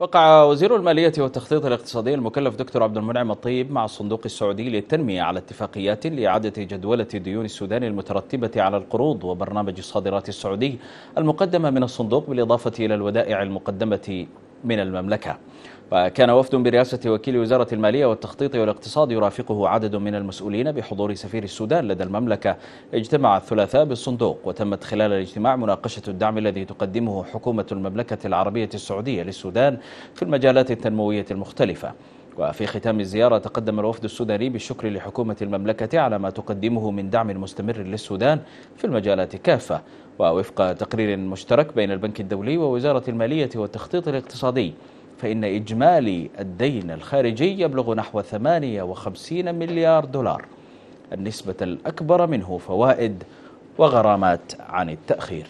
وقع وزير المالية والتخطيط الاقتصادي المكلف دكتور عبد المنعم الطيب مع الصندوق السعودي للتنمية على اتفاقيات لإعادة جدولة ديون السودان المترتبة على القروض وبرنامج الصادرات السعودي المقدمة من الصندوق بالإضافة إلى الودائع المقدمة من المملكة. وكان وفد برئاسة وكيل وزارة المالية والتخطيط والاقتصاد يرافقه عدد من المسؤولين بحضور سفير السودان لدى المملكة. اجتمع الثلاثاء بالصندوق وتمت خلال الاجتماع مناقشة الدعم الذي تقدمه حكومة المملكة العربية السعودية للسودان في المجالات التنموية المختلفة. وفي ختام الزيارة تقدم الوفد السوداني بالشكر لحكومة المملكة على ما تقدمه من دعم مستمر للسودان في المجالات كافة ووفق تقرير مشترك بين البنك الدولي ووزارة المالية والتخطيط الاقتصادي فإن إجمالي الدين الخارجي يبلغ نحو 58 مليار دولار النسبة الأكبر منه فوائد وغرامات عن التأخير.